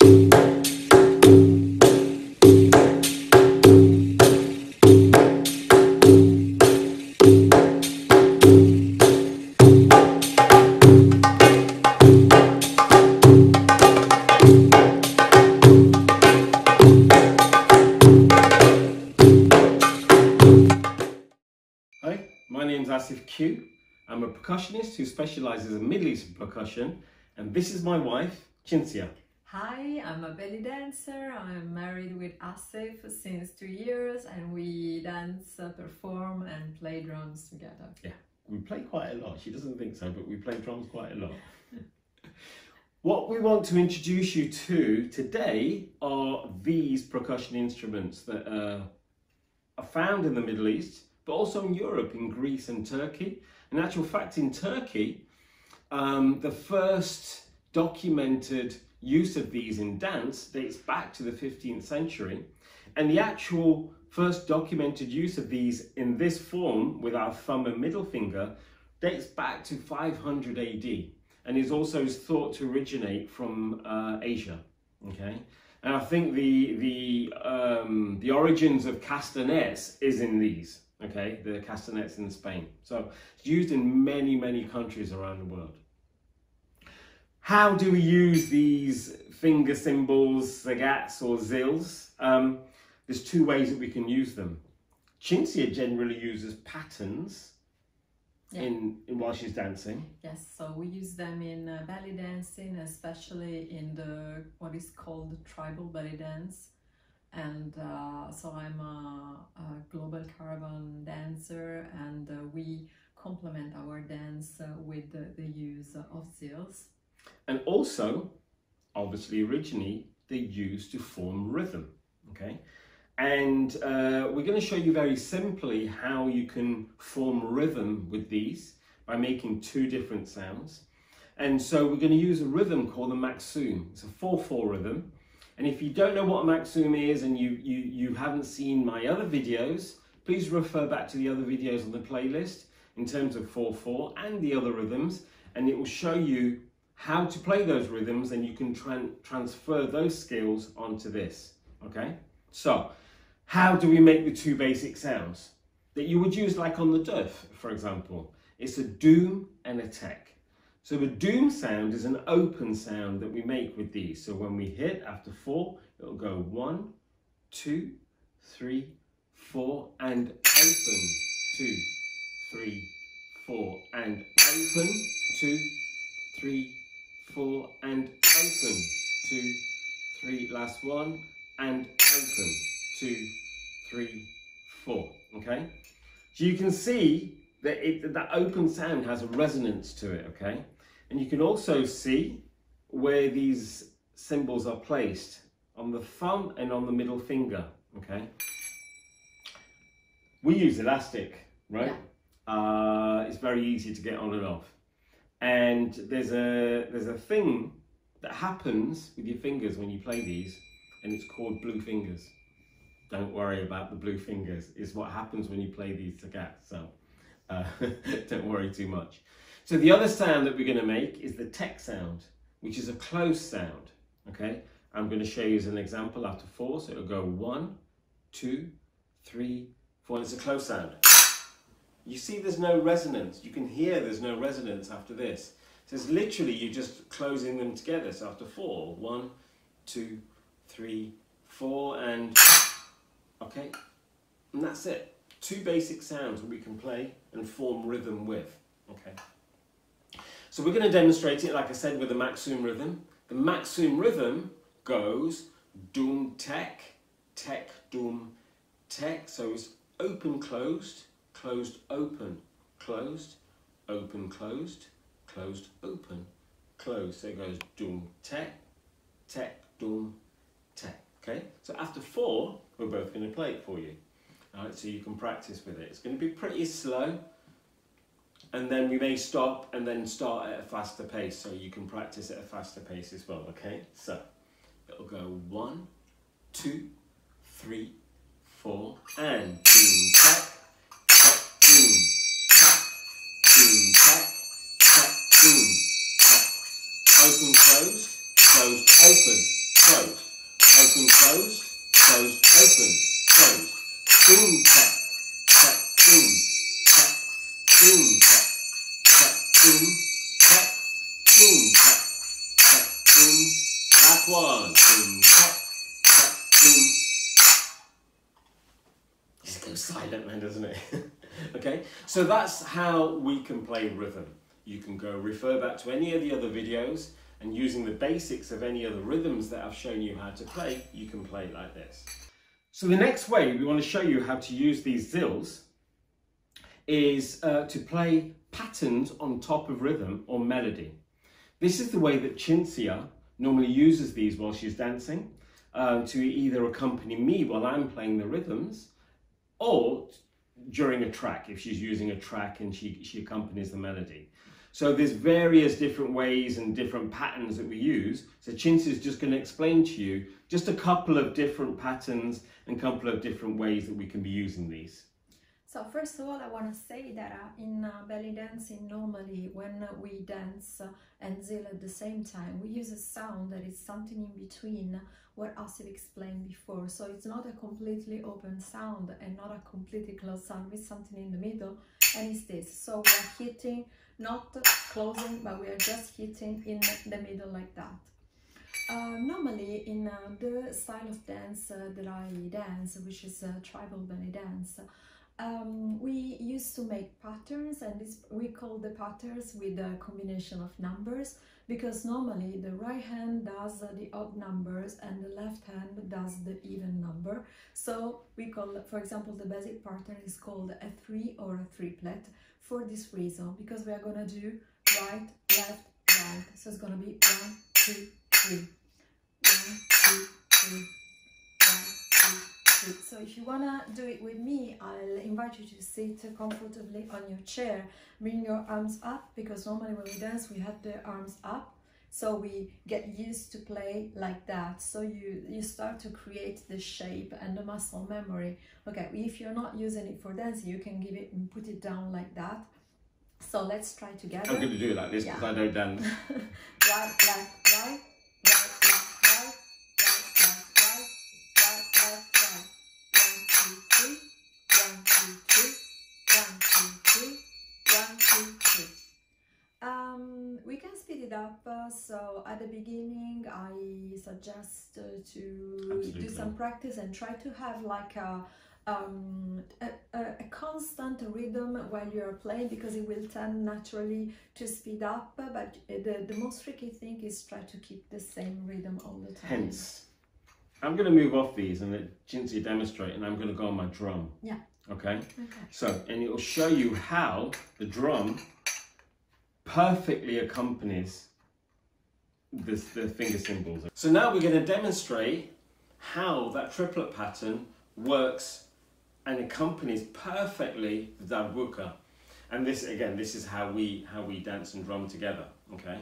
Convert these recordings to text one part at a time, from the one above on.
Hi, my name's Asif Q. I'm a percussionist who specializes in Middle Eastern percussion, and this is my wife, Cinzia. Hi, I'm a belly dancer. I'm married with Asif since two years and we dance, uh, perform and play drums together. Yeah, we play quite a lot. She doesn't think so, but we play drums quite a lot. what we want to introduce you to today are these percussion instruments that are found in the Middle East, but also in Europe, in Greece and Turkey. In actual fact, in Turkey, um, the first documented use of these in dance dates back to the 15th century. And the actual first documented use of these in this form with our thumb and middle finger dates back to 500 AD and is also thought to originate from uh, Asia. Okay, and I think the the um, the origins of castanets is in these. Okay, the castanets in Spain. So it's used in many many countries around the world. How do we use these finger cymbals, sagats or zils? Um, there's two ways that we can use them. Cinzia generally uses patterns Yeah. in, in while she's dancing. Yes, so we use them in uh, belly dancing, especially in the what is called tribal belly dance. And uh, so I'm a, a global caravan dancer, and uh, we complement our dance uh, with the, the use of zills. And also, obviously, originally they used to form rhythm. Okay, and uh, we're going to show you very simply how you can form rhythm with these by making two different sounds. And so we're going to use a rhythm called the Maksum. It's a 4-4 rhythm. And if you don't know what a Maksum is and you, you, you haven't seen my other videos, please refer back to the other videos on the playlist in terms of 4-4 and the other rhythms. And it will show you how to play those rhythms and you can tran transfer those skills onto this. Okay? So, how do we make the two basic sounds that you would use like on the Duff, for example? It's a doom and a tech. So the doom sound is an open sound that we make with these. So when we hit after four, it'll go one, two, three, four, and open, two, three, four, and open, two, three, four, and open, two, three, last one, and open, two, three, four, okay? So you can see that it, that open sound has a resonance to it, okay? And you can also see where these cymbals are placed on the thumb and on the middle finger, okay? We use elastic, right? Uh, it's very easy to get on and off. And there's a there's a thing that happens with your fingers when you play these, and it's called blue fingers. Don't worry about the blue fingers. Is what happens when you play these sagats. So uh, don't worry too much. So the other sound that we're going to make is the tech sound, which is a closed sound. Okay, I'm going to show you as an example after four. So it'll go one, two, three, four. And it's a closed sound. You see there's no resonance. You can hear there's no resonance after this. So it's literally you're just closing them together. So after four, one, two, three, four, and okay, and that's it. Two basic sounds we can play and form rhythm with. Okay. So we're going to demonstrate it, like I said, with the Maksum rhythm. The Maksum rhythm goes doom tech, tech doom tech. So it's open closed, closed open, closed, open closed, closed open, closed. So it goes doom tech, tech doom tech. Okay. So after four, we're both going to play it for you. All right. So you can practice with it. It's going to be pretty slow and then we may stop and then start at a faster pace so you can practice at a faster pace as well okay so it'll go one two three four and boom open closed. Closed open. Closed, open, closed, closed, open, closed, boom, tap, tap, boom, tap, boom, tap, tap, boom, tap, boom, tap, tap, boom. Last one, boom, tap, tap, boom. Just goes silent then, doesn't it? okay, so that's how we can play rhythm. You can go refer back to any of the other videos and using the basics of any other rhythms that I've shown you how to play, you can play like this. So the next way we want to show you how to use these zills is uh, to play patterns on top of rhythm or melody. This is the way that Cinzia normally uses these while she's dancing uh, to either accompany me while I'm playing the rhythms or during a track if she's using a track and she, she accompanies the melody. So there's various different ways and different patterns that we use. So Chintz is just going to explain to you just a couple of different patterns and couple of different ways that we can be using these. So first of all, I want to say that uh, in uh, belly dancing, normally when we dance uh, and zil at the same time, we use a sound that is something in between what Asif explained before. So it's not a completely open sound and not a completely closed sound, it's something in the middle and it's this. So we're hitting, not closing, but we are just hitting in the middle like that. Uh, normally in uh, the style of dance uh, that I dance, which is a tribal belly dance, um, we used to make patterns and this, we call the patterns with a combination of numbers because normally the right hand does the odd numbers and the left hand does the even number. So we call, for example, the basic pattern is called a three or a triplet for this reason because we are going to do right, left, right. So it's going to be one, two, three, one, two, three, so if you wanna do it with me, I'll invite you to sit comfortably on your chair. Bring your arms up because normally when we dance, we have the arms up. So we get used to play like that. So you, you start to create the shape and the muscle memory. Okay, if you're not using it for dancing, you can give it and put it down like that. So let's try together. I'm going to do it like this because yeah. I don't dance. right, left, right, it up. Uh, so at the beginning, I suggest uh, to Absolutely. do some practice and try to have like a um, a, a, constant rhythm while you're playing because it will tend naturally to speed up but the, the most tricky thing is try to keep the same rhythm all the time. Hence, I'm going to move off these and let Cinzia demonstrate and I'm going to go on my drum. Yeah. Okay? Okay. So, and it will show you how the drum perfectly accompanies this, the finger cymbals. So now we're going to demonstrate how that triplet pattern works and accompanies perfectly the darbuka. And this, again, this is how we, how we dance and drum together, okay?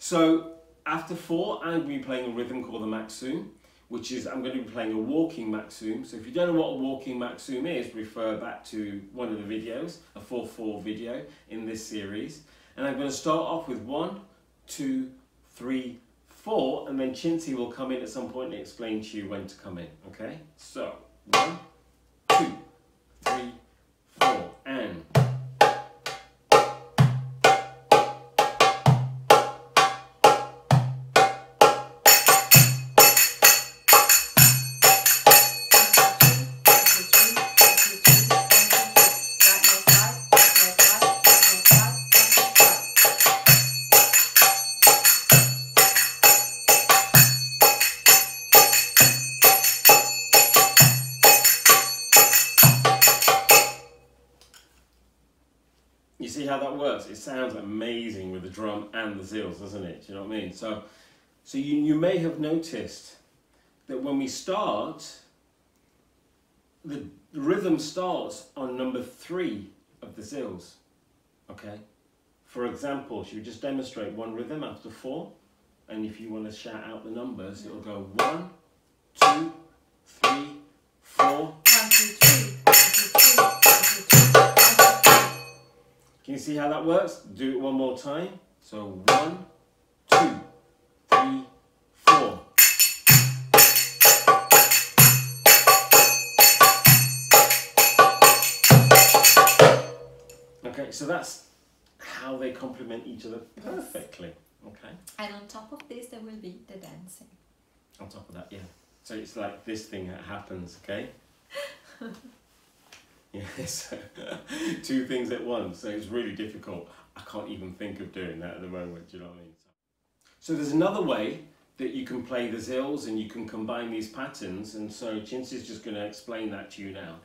So after four, I'm going to be playing a rhythm called the Maksum, which is, I'm going to be playing a walking Maksum. So if you don't know what a walking Maksum is, refer back to one of the videos, a 4-4 video in this series. And I'm going to start off with one, two, three, four, and then Cinzia will come in at some point and explain to you when to come in, okay? So, one, it sounds amazing with the drum and the zills, doesn't it? Do you know what I mean? So, so you, you may have noticed that when we start, the rhythm starts on number three of the zills. Okay? For example, should we just demonstrate one rhythm after four? And if you want to shout out the numbers, it'll go one, two, three, four. One, two, three. Can you see how that works? Do it one more time. So one, two, three, four. Okay, so that's how they complement each other perfectly. Okay. And on top of this, there will be the dancing. On top of that, yeah. So it's like this thing that happens, okay? yes, two things at once. So it's really difficult. I can't even think of doing that at the moment. Do you know what I mean? So there's another way that you can play the zills and you can combine these patterns. And so Chintz is just going to explain that to you now.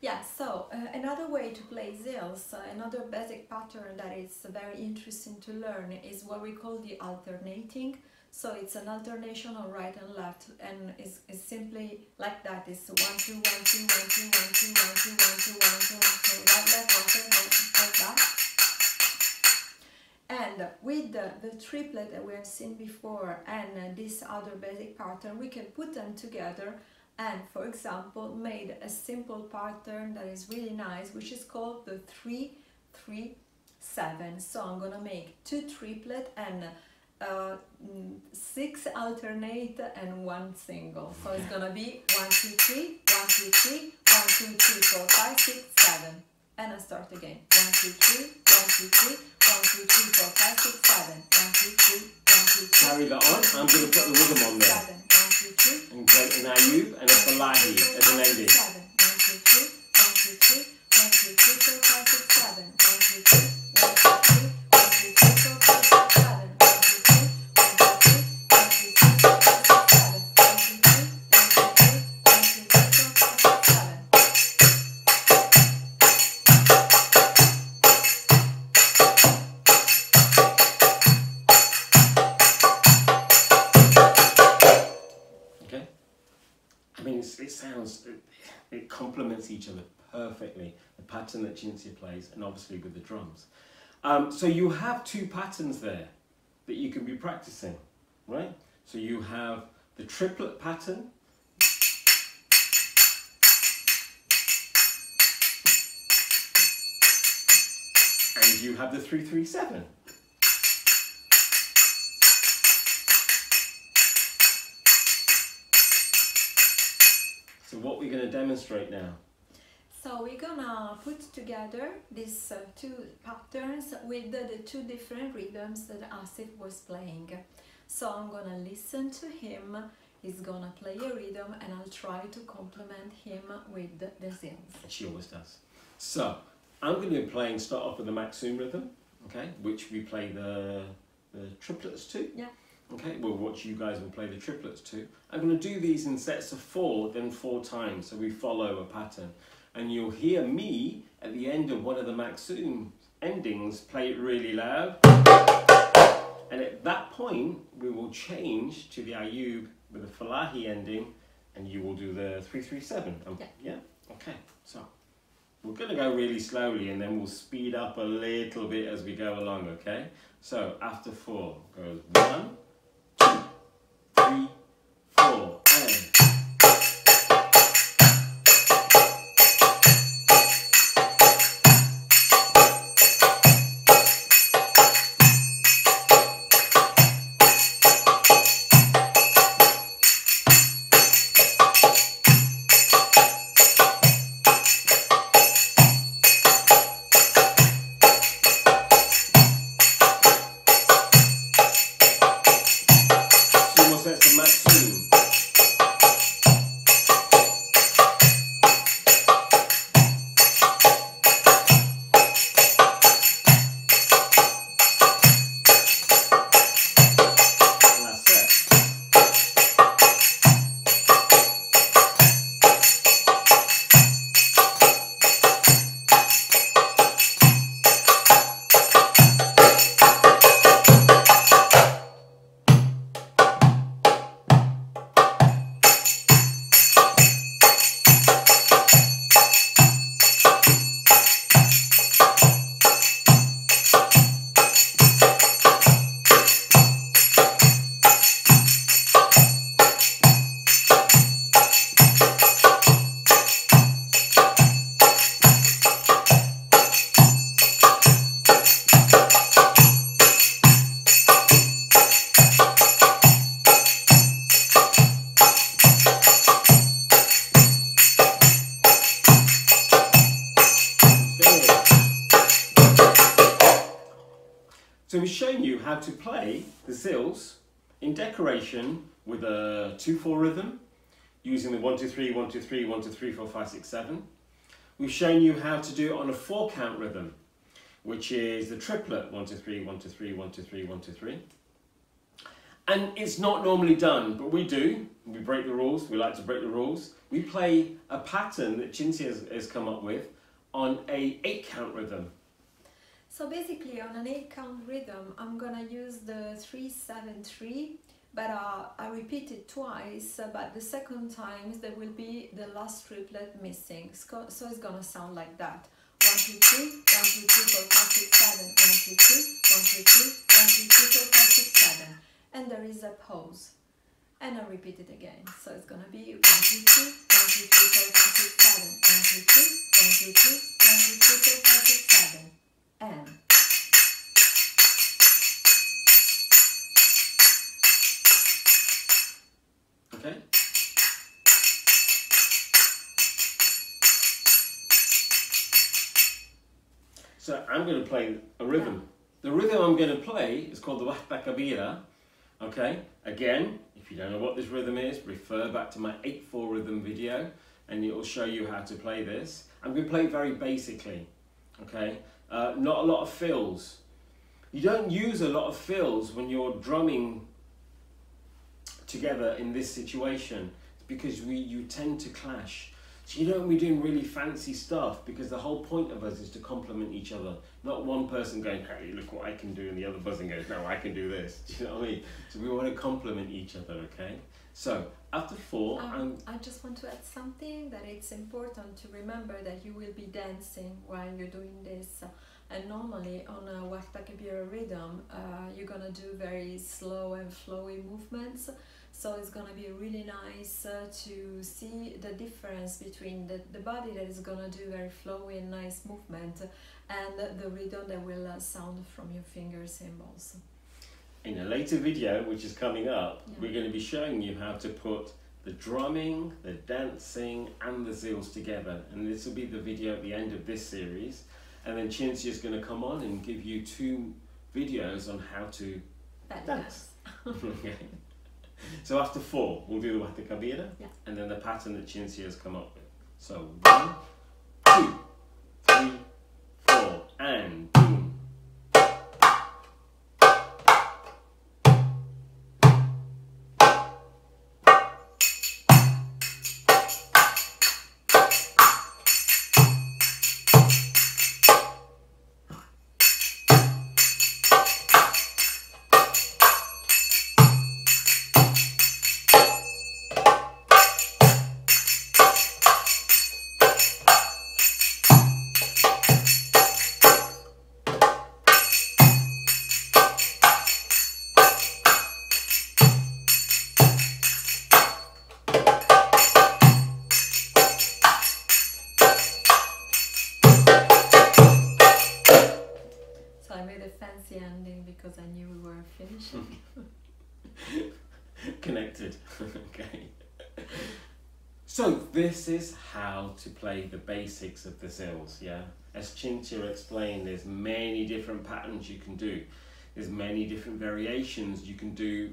Yeah, so uh, another way to play zills, uh, another basic pattern that is very interesting to learn is what we call the alternating. So it's an alternation on right and left and it's, it's simply like that. It's one, two, one, two, one, two, one, two, one, two, one, two, one, two, one, two, right, left, left, like that. And with the, the triplet that we have seen before and uh, this other basic pattern, we can put them together and for example made a simple pattern that is really nice which is called the 337 so I'm gonna make two triplet and uh, six alternate and one single. So it's gonna be one two three one two three one two three four five six seven. And I start again. One two three one two three one two three four five six seven. One two three one two three. Carry that on. I'm gonna put the rhythm on there. Seven. One two three. And play an ayub and a falahi as an ending Seven. Cinzia plays and obviously with the drums. Um, so you have two patterns there that you can be practicing right? So you have the triplet pattern. And you have the 337 so what we're going to demonstrate now So we're gonna put together these uh, two patterns with the, the two different rhythms that Asif was playing. So I'm gonna listen to him, he's gonna play a rhythm and I'll try to complement him with the, the zills. She always does. So I'm going to be playing. Start off with the Maksum rhythm, okay, which we play the the triplets to. Yeah. Okay. We'll watch you guys will play the triplets to. I'm going to do these in sets of four, then four times, so we follow a pattern, and you'll hear me at the end of one of the Maksum endings play it really loud. And at that point, we will change to the Ayub with the Falahi ending, and you will do the 337. Um, Yeah. yeah? Okay, so we're going to go really slowly and then we'll speed up a little bit as we go along, okay? So after four goes one, decoration with a 2-4 rhythm using the 1, 2, 3, 1, 2, 3, 1, 2, 3, 4, 5, 6, 7. We've shown you how to do it on a 4 count rhythm, which is the triplet 1, 2, 3, 1, 2, 3, 1, 2, 3, 1, 2, 3. And it's not normally done, but we do. We break the rules. We like to break the rules. We play a pattern that Cinzia has, has come up with on a 8 count rhythm. So basically on an 8 count rhythm, I'm gonna use the 373 but uh, I repeat it twice, uh, but the second time there will be the last triplet missing. So it's gonna sound like that. 1, 2, 3, 1, 2, 3, 4, 5, 6, 7, 1, 2, 3, 1, 2, 3, 1, 2, 3, 4, 5, 6, 7. And there is a pause. And I repeat it again. So it's gonna be 1, 2, 3, 1, 2, 3, 4, 5, 6, going to play a rhythm. The rhythm I'm going to play is called the Wahda Kabira. Okay? Again, if you don't know what this rhythm is, refer back to my 8-4 rhythm video and it will show you how to play this. I'm going to play it very basically. Okay? Uh, not a lot of fills. You don't use a lot of fills when you're drumming together in this situation because we you tend to clash. So you don't be doing really fancy stuff because the whole point of us is to complement each other. Not one person going, hey, look what I can do, and the other buzzing goes, no, I can do this. Do you know what I mean? So we want to complement each other, okay? So after four, um, I just want to add something that it's important to remember that you will be dancing while you're doing this. And normally on a Kabira rhythm, uh, you're gonna do very slow and flowy movements. So it's gonna be really nice uh, to see the difference between the, the body that is gonna do very flowy and nice movement and the rhythm that will uh, sound from your finger cymbals. In a later video, which is coming up, yeah. we're going to be showing you how to put the drumming, the dancing and the zills together. And this will be the video at the end of this series. And then Cinzia is going to come on and give you two videos on how to dance. okay. So after four, we'll do the Wahda Kabira yeah. and then the pattern that Cinzia has come up with. So one, two, because I knew we were finishing. Connected. okay. So this is how to play the basics of the zills, yeah? As Cinzia explained, there's many different patterns you can do. There's many different variations you can do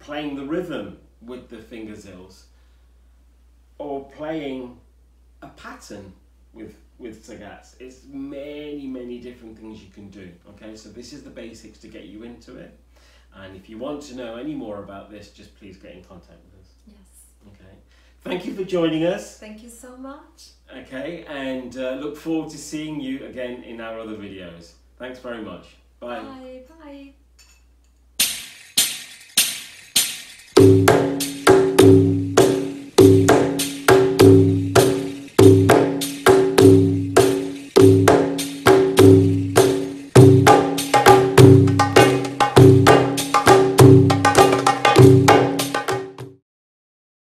playing the rhythm with the finger zills or playing a pattern with with Sagats. It's many, many different things you can do. Okay, so this is the basics to get you into it. And if you want to know any more about this, just please get in contact with us. Yes. Okay. Thank you for joining us. Thank you so much. Okay, and uh, look forward to seeing you again in our other videos. Thanks very much. Bye. Bye. Bye.